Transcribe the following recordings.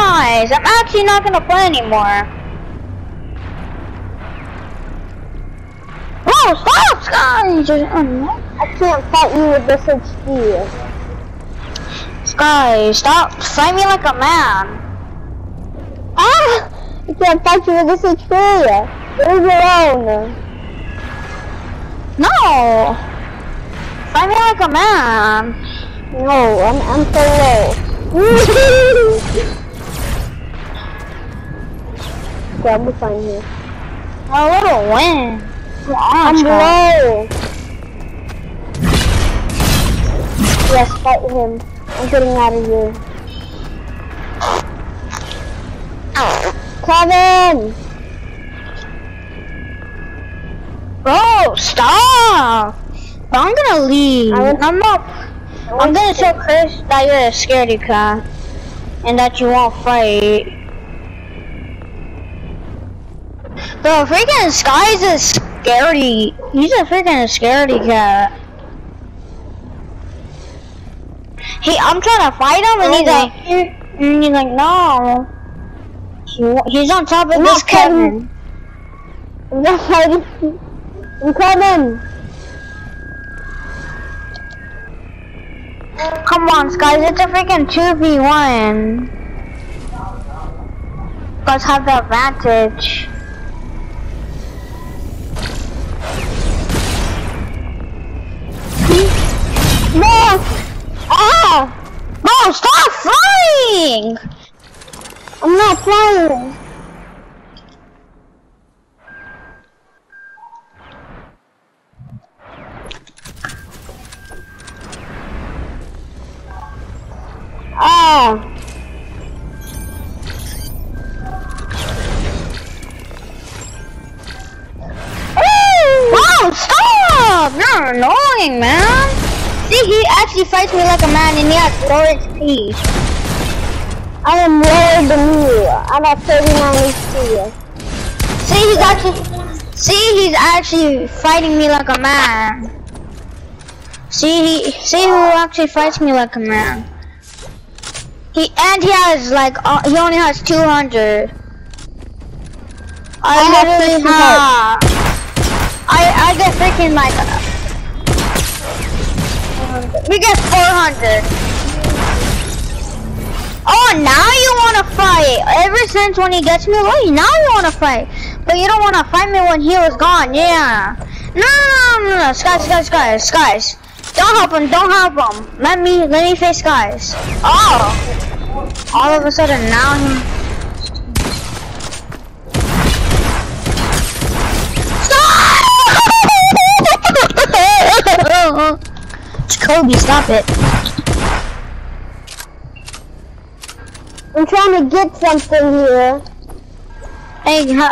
guys! I'm actually not gonna play anymore. Bro, stop, guys! I can't fight you with this HD. Guys, stop fight me like a man. Ah! I can't fight you with this HP. Leave me alone. No! Fight me like a man. No, I'm, I'm so low. I'll be fine here. A little win. I'm low. Yes, fight him. I'm getting out of here. Kevin! Bro, stop! I'm gonna leave. I'm not. I'm gonna show Chris that you're a scaredy cat and that you won't fight. Bro, freaking Sky's a scaredy. He's a freaking scaredy cat. Hey, I'm trying to fight him, and he's like, and he's like, no. He, he's on top of I'm this. Kevin. I'm not fighting. I'm coming. Come on, guys, it's a freaking 2v1. Guys have the advantage. Stop flying! I'm not flying. Ah! Bro, stop! You're annoying, man. See, he actually fights me like a man and he has low HP. I am lower than you. I'm at 39 HP. See, he's actually... See, he's actually fighting me like a man. See, he... See who actually fights me like a man. He and he has like uh, he only has 200. I, I literally have. I I get freaking like. We get 400. Oh, now you want to fight. Ever since when he gets me low, now you want to fight. But you don't want to fight me when he was gone. Yeah. No, no, no, no, Skies, Skies, Skies, Skies. Don't help him. Don't help him. Let me, let me face guys. Oh. All of a sudden now he. Kobe, stop it. I'm trying to get something here. Hey, ha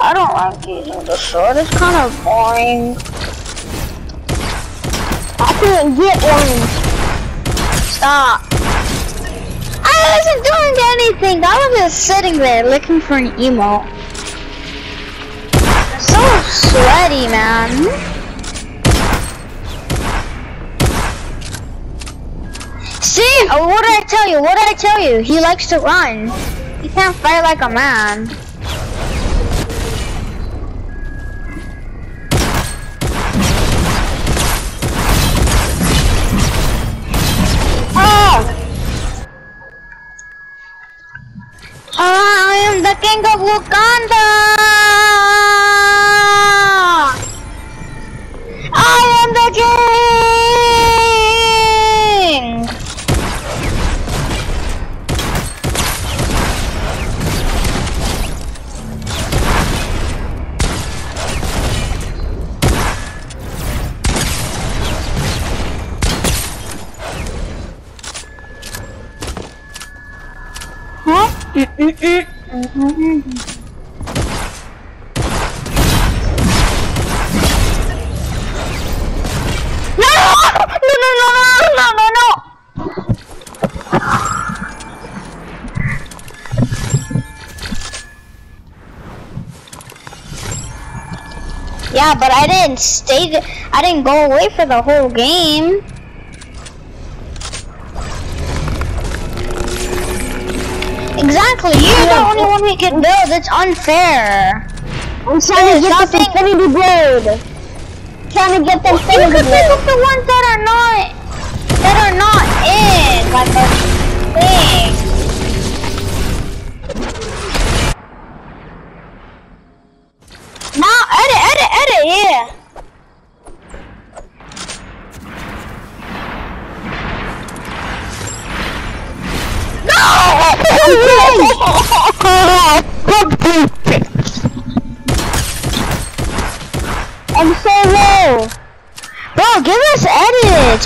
I don't like using the sword. It's kind of boring. I couldn't get one. Stop. I wasn't doing anything. I was just sitting there looking for an emote. Sweaty, man. See, uh, what did I tell you? What did I tell you? He likes to run. He can't fight like a man. Ah! I am the king of Wakanda! Yeah, but I didn't stay. I didn't go away for the whole game. The we can build. It's unfair. I'm trying to get this infinity blade. Trying to get the infinity You can pick up the ones that are not that are not in like a thing.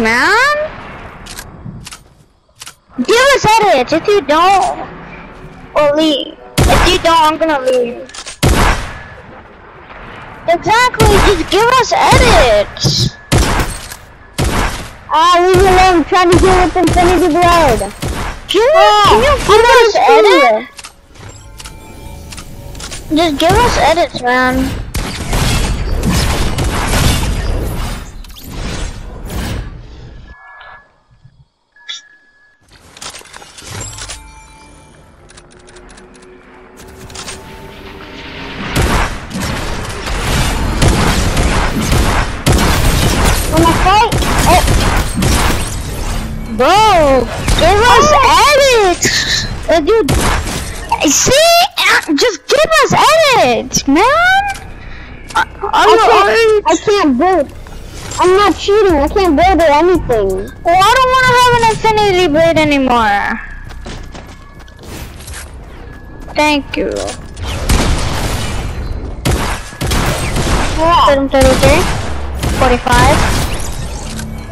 Man. Give us edits. If you don't, we'll leave. If you don't, I'm gonna leave. Exactly. Just give us edits. Ah, leave me alone. I'm trying to deal with infinity blade. Give Ah, can you give us edits? Just give us edits, man. Uh, dude, see, Uh, just give us edits, man. Uh, I can't, I can't build. I'm not cheating. I can't build or anything. Well, I don't want to have an infinity blade anymore. Thank you. Yeah. 33, 45,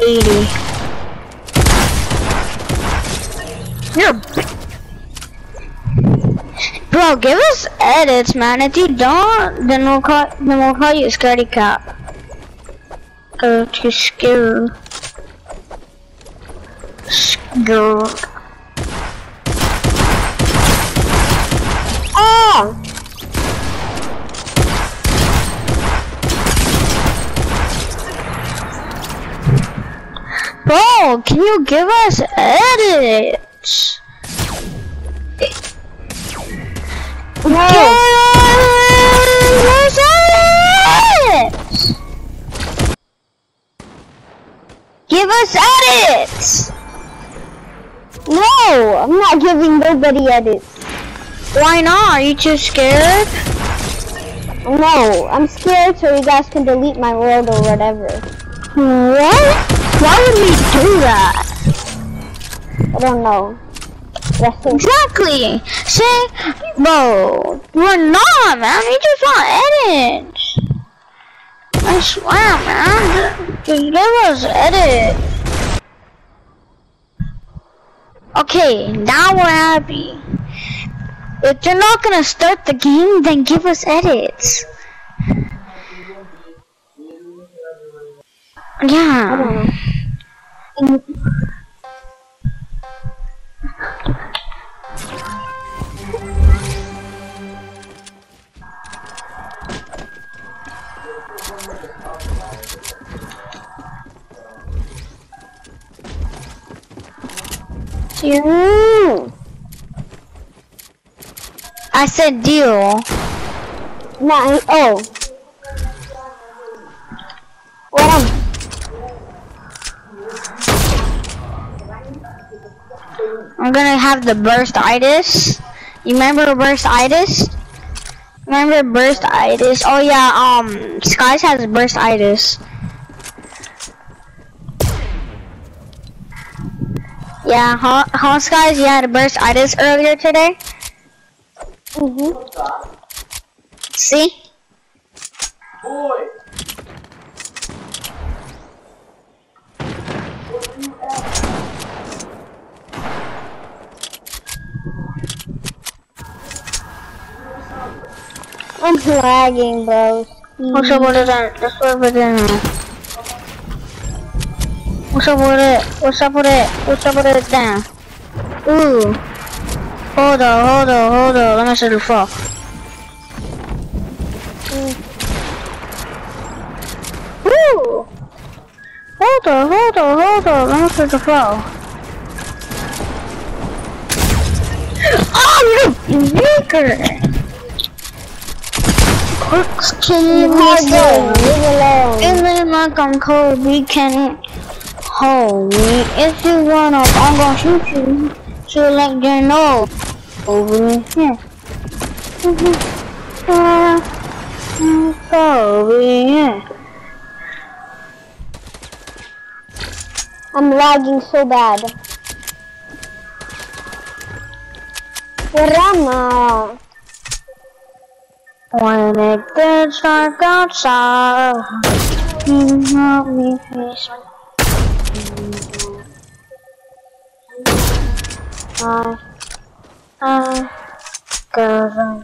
80. You're Bro, give us edits, man. If you don't, then we'll call then we'll call you a scaredy cat. Cause you're scared. Scared. Ah! Bro, can you give us edits? No. Give us edits! No, I'm not giving nobody edits. Why not? Are you too scared? No, I'm scared so you guys can delete my world or whatever. What? Why would we do that? I don't know. Exactly. See, bro, we're not, man. We just want edits. I swear, man. Just, give us edits. Okay, now we're happy. If you're not gonna start the game, then give us edits. Yeah. Mm. I said deal. Not, oh. What I'm gonna have the burst burstitis. You remember burst burstitis? Remember burst burstitis? Oh yeah, um, Skies has burstitis. Yeah, huh Skies? You had a burst burstitis earlier today? Mm-hmm. See? Boy. I'm lagging, bro. What's up with it? Let's put it in there. What's up with it? What's up with it? What's up with it then? Ooh. Hold on, hold on, hold on. Let me see the fuck. Ooh. Hold on, hold on, hold on. Let me switch the flow. Oh, you maker! Crooks kill me so. Leave alone. And then like I'm Kobe can hold me. If you run up, I'm gonna shoot you. So let you know. Over here. Uh, over here. I'm lagging so bad. Rama. When it gets dark outside, you help me face I, I, cause I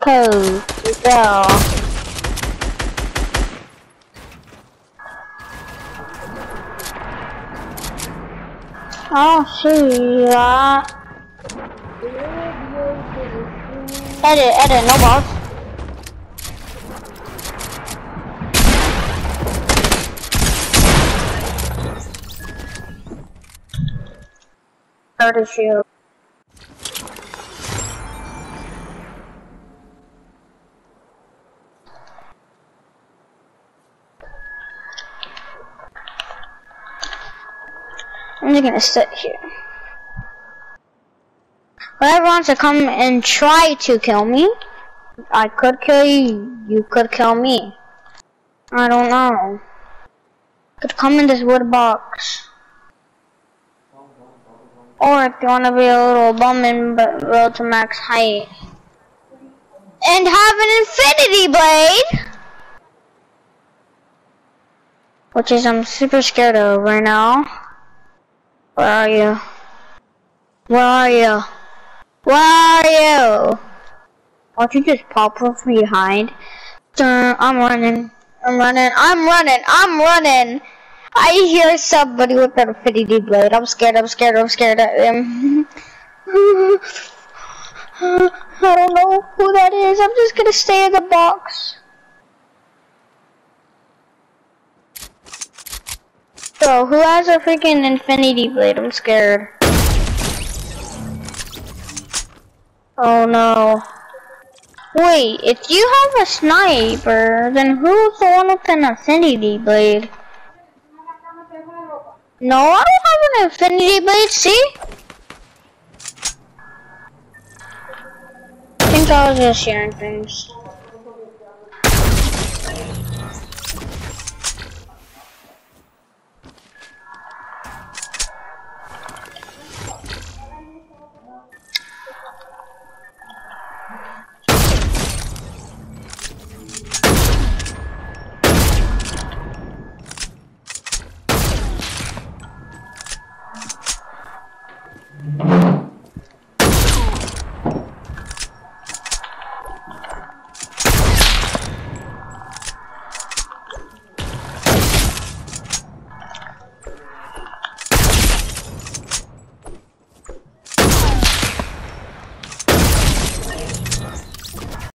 Code, go. Oh, see. Edit, edit, no boss. How to shoot. I'm just gonna sit here. Whoever wants to come and try to kill me, I could kill you, you could kill me. I don't know. Could come in this wood box. If you want to be a little bum and but roll to max height. And have an infinity blade! Which is I'm super scared of right now. Where are you? Where are you? Where are you? Why don't you just pop from behind? I'm running. I'm running. I'm running. I'm running. I hear somebody with an infinity blade. I'm scared. I'm scared. I'm scared him. I don't know who that is. I'm just gonna stay in the box. So, who has a freaking infinity blade? I'm scared. Oh no. Wait, if you have a sniper, then who's the one with an infinity blade? No, I have an infinity blade, see? I think I was just sharing things.